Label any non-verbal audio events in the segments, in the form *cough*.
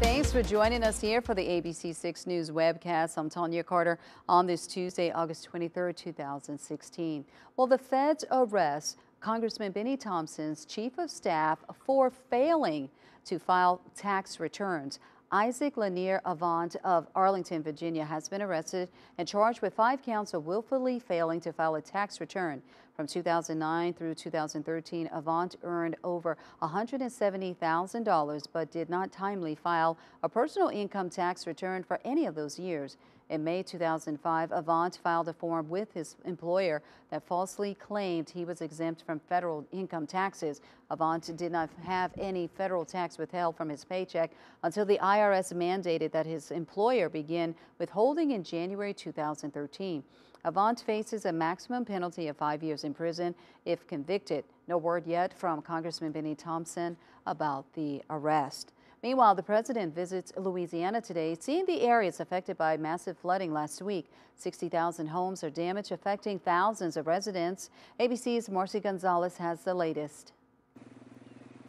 Thanks for joining us here for the ABC 6 News webcast. I'm Tanya Carter on this Tuesday, August 23, 2016. Well, the feds arrest Congressman Bennie Thompson's chief of staff for failing to file tax returns. Isaac Lanier Avant of Arlington, Virginia has been arrested and charged with five counts of willfully failing to file a tax return. From 2009 through 2013, Avant earned over $170,000 but did not timely file a personal income tax return for any of those years. In May 2005, Avant filed a form with his employer that falsely claimed he was exempt from federal income taxes. Avant did not have any federal tax withheld from his paycheck until the IRS mandated that his employer begin withholding in January 2013. Avant faces a maximum penalty of five years in prison if convicted. No word yet from Congressman Bennie Thompson about the arrest. Meanwhile, the president visits Louisiana today, seeing the areas affected by massive flooding last week. 60,000 homes are damaged, affecting thousands of residents. ABC's Marci Gonzalez has the latest.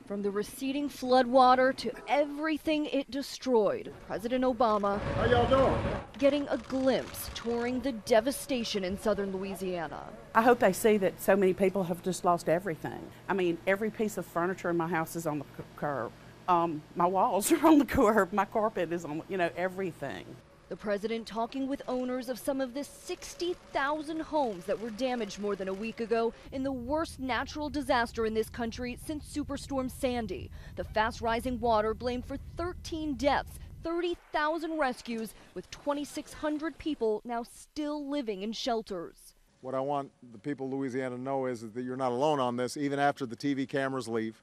From the receding floodwater to everything it destroyed, President Obama How y'all doing? getting a glimpse touring the devastation in southern Louisiana. I hope they see that so many people have just lost everything. I mean, every piece of furniture in my house is on the curb. Um, my walls *laughs* are on the curb. My carpet is on, you know, everything. The president talking with owners of some of the 60,000 homes that were damaged more than a week ago in the worst natural disaster in this country since Superstorm Sandy. The fast rising water blamed for 13 deaths, 30,000 rescues, with 2,600 people now still living in shelters. What I want the people of Louisiana to know is that you're not alone on this, even after the TV cameras leave.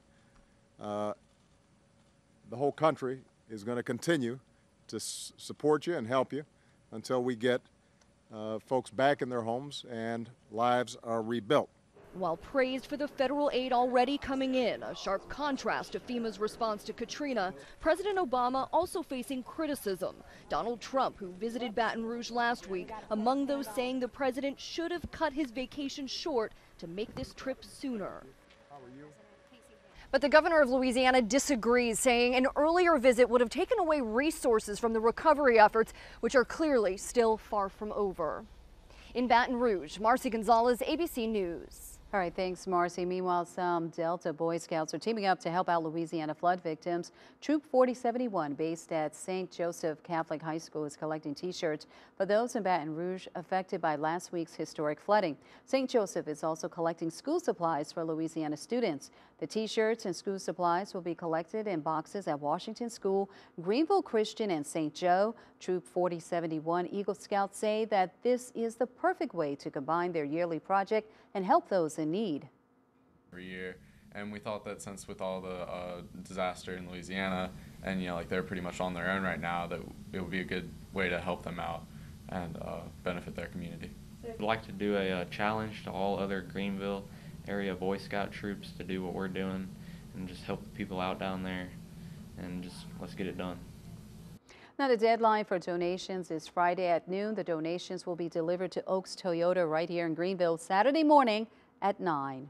Uh, the whole country is going to continue to support you and help you until we get uh, folks back in their homes and lives are rebuilt. While praised for the federal aid already coming in, a sharp contrast to FEMA's response to Katrina, President Obama also facing criticism. Donald Trump, who visited Baton Rouge last week, among those saying the president should have cut his vacation short to make this trip sooner. But the governor of Louisiana disagrees, saying an earlier visit would have taken away resources from the recovery efforts, which are clearly still far from over. In Baton Rouge, Marci Gonzalez, ABC News. All right, thanks, Marci. Meanwhile, some Delta Boy Scouts are teaming up to help out Louisiana flood victims. Troop 4071, based at St. Joseph Catholic High School, is collecting T-shirts for those in Baton Rouge affected by last week's historic flooding. St. Joseph is also collecting school supplies for Louisiana students. The T-shirts and school supplies will be collected in boxes at Washington School, Greenville Christian, and St. Joe. Troop 4071 Eagle Scouts say that this is the perfect way to combine their yearly project and help those in need. Every year, and we thought that since with all the uh, disaster in Louisiana, and you know, like they're pretty much on their own right now, that it would be a good way to help them out and uh, benefit their community. I'd like to do a, a uh, challenge to all other Greenville area Boy Scout troops to do what we're doing and just help the people out down there and just let's get it done. Now, the deadline for donations is Friday at noon. The donations will be delivered to Oaks Toyota right here in Greenville Saturday morning at 9.